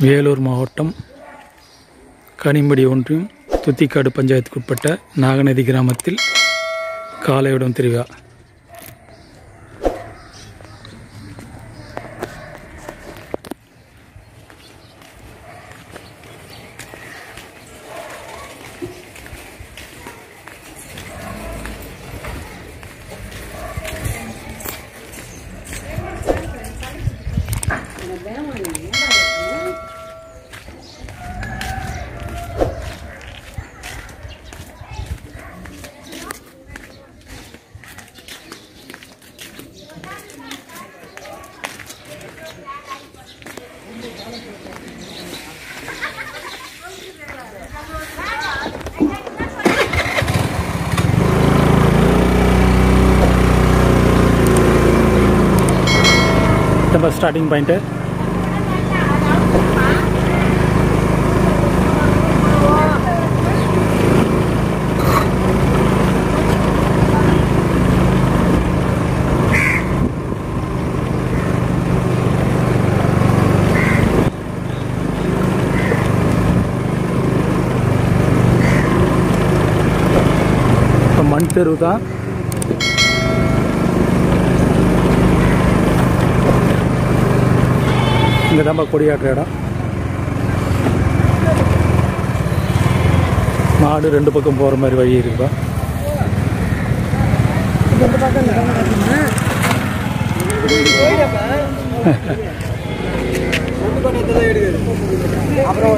வேலூர் மாவட்டம் கனிமடி ஒன்றியம் துத்திக்காடு பஞ்சாயத்துக்குட்பட்ட நாகநதி கிராமத்தில் காலையுடன் திருவிழா. நம்ம नंबर स्टार्टिंग पॉइंट है मंटर का இங்கே தான் கொடியாட்டுற இடம். மாடு ரெண்டு பக்கம் போகிற மாதிரி வழி இருக்குதா அப்புறம்